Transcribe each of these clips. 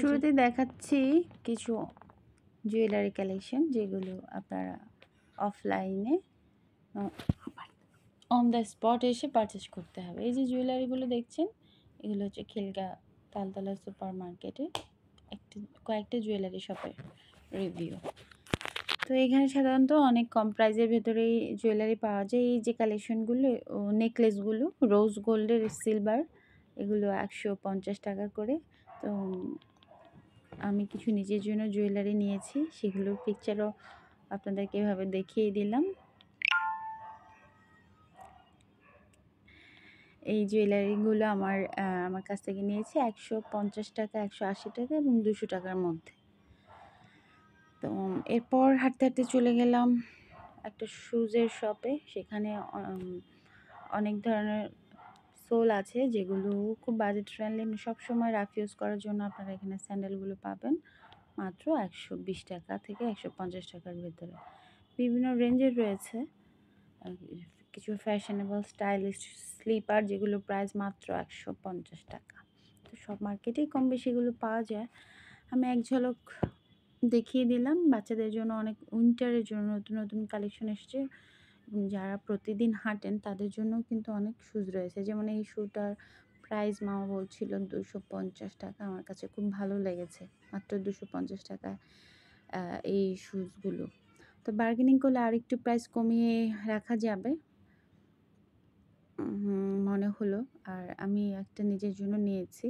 শুরুতে দেখাচ্ছি কিছু জুয়েলারি কালেকশন যেগুলো আপনারা অফলাইনে অন দ্য স্পট এসে পারচেস করতে হবে। এই যে জুয়েলারিগুলো দেখছেন, এগুলো হচ্ছে খিলগা তালতলা সুপার মার্কেটে একটি, কয়েকটা জুয়েলারি শপের রিভিউ তো এখানে সাধারণত অনেক কম প্রাইজের ভেতরেই জুয়েলারি পাওয়া যায়। এই যে কালেকশনগুলো নেকলেসগুলো রোজ গোল্ডের সিলভার এগুলো একশো পঞ্চাশ টাকা করে তো আমি কিছু নিজের জন্য জুয়েলারি নিয়েছি সেগুলোর পিকচারও আপনাদেরকে এভাবে দেখিয়ে দিলাম। এই জুয়েলারিগুলো আমার আমার কাছ থেকে নিয়েছি একশো পঞ্চাশ টাকা, একশো আশি টাকা এবং দুশো টাকার মধ্যে। তো এরপর হাঁটতে হাঁটতে চলে গেলাম একটা শুজের শপে সেখানে অনেক ধরনের সোল আছে যেগুলো খুব বাজেট ফ্রেন্ডলি সবসময় রাফ ইউজ করার জন্য আপনারা এখানে স্যান্ডেলগুলো পাবেন মাত্র একশো বিশ টাকা থেকে একশো পঞ্চাশ টাকার ভেতরে। বিভিন্ন রেঞ্জের রয়েছে। কিছু ফ্যাশনেবল, স্টাইলিশ, স্লিপার যেগুলো প্রাইস মাত্র একশো পঞ্চাশ টাকা। তো সব মার্কেটেই কম বেশিগুলো পাওয়া যায়। আমি এক ঝলক দেখিয়ে দিলাম। বাচ্চাদের জন্য অনেক উইন্টারের জন্য নতুন নতুন কালেকশন এসেছে। যারা প্রতিদিন হাঁটেন তাদের জন্য কিন্তু অনেক শুজ রয়েছে। যেমন এই শুটার প্রাইস মামা বলছিল দুশো পঞ্চাশ টাকা। আমার কাছে খুব ভালো লেগেছে। মাত্র দুশো পঞ্চাশ টাকা এই শুজগুলো তো বার্গেনিং করলে আর একটু প্রাইস কমিয়ে রাখা যাবে। মনে হলো। আর আমি একটা নিজের জন্য নিয়েছি।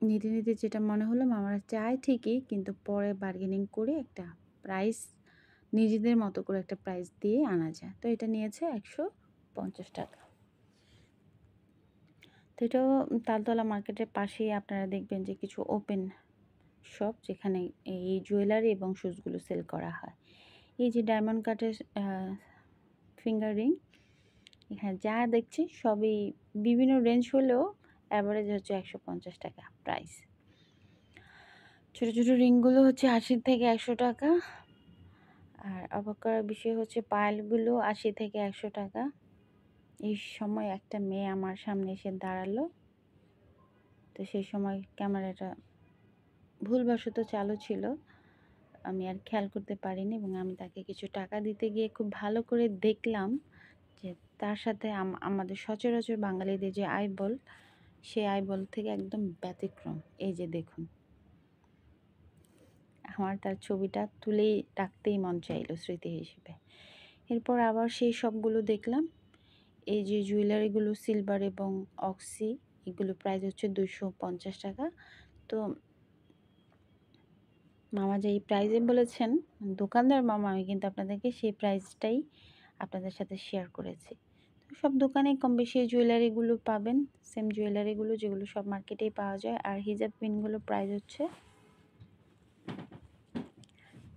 নিতে নিতে যেটা মনে হলো, মামারা চায় ঠিকই, কিন্তু পরে বার্গেনিং করে একটা প্রাইস নিজেদের মতো করে একটা প্রাইস দিয়ে আনা যায়। তো এটা নিয়েছে একশো পঞ্চাশ টাকা। তো এটাও তালতলা মার্কেটের পাশেই আপনারা দেখবেন যে কিছু ওপেন শপ যেখানে এই জুয়েলারি এবং শুজগুলো সেল করা হয়। এই যে ডায়মন্ড কাটের ফিঙ্গার রিং এখানে যা দেখছি সবই বিভিন্ন রেঞ্জ হলেও অ্যাভারেজ হচ্ছে একশো পঞ্চাশ টাকা প্রাইস ছোটো ছোটো রিংগুলো হচ্ছে আশি থেকে একশো টাকা। আর অবাক করার বিষয় হচ্ছে পায়েলগুলো আশি থেকে একশো টাকা। এই সময় একটা মেয়ে আমার সামনে এসে দাঁড়াল। তো সেই সময় ক্যামেরাটা ভুলবশত চালু ছিল। আমি আর খেয়াল করতে পারিনি এবং আমি তাকে কিছু টাকা দিতে গিয়ে খুব ভালো করে দেখলাম যে তার সাথে আমাদের সচরাচর বাঙালিদের যে আইবল সেই আইবল থেকে একদম ব্যতিক্রম। এই যে দেখুন। আমার তার ছবিটা তুলেই রাখতেই মন চাইলো স্মৃতি হিসেবে। এরপর আবার সেই সবগুলো দেখলাম। এই যে জুয়েলারিগুলো সিলভার এবং অক্সি এগুলো প্রাইস হচ্ছে দুশো পঞ্চাশ টাকা। তো মামা যে এই প্রাইজে বলেছেন, দোকানদার মামা, আমি কিন্তু আপনাদেরকে সেই প্রাইসটাই আপনাদের সাথে শেয়ার করেছি। তো সব দোকানেই কম বেশি জুয়েলারিগুলো পাবেন। সেম জুয়েলারিগুলো যেগুলো সব মার্কেটেই পাওয়া যায়। আর হিজাব পিনগুলো প্রাইস হচ্ছে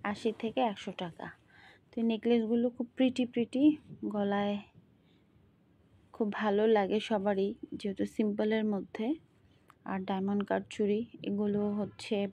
আশি থেকে একশো টাকা। তো নেকলেসগুলো খুব প্রিটি প্রিটি গলায় খুব ভালো লাগে সবারই, যেহেতু সিম্পলের মধ্যে। আর ডায়মন্ড কাট এগুলো হচ্ছে